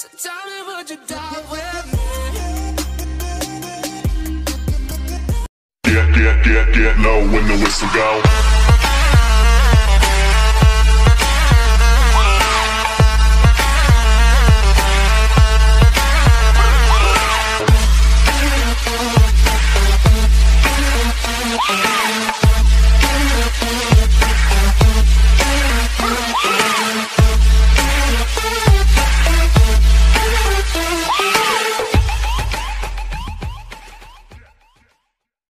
Tell me, would you die with me? Get, get, get, get low when the whistle go.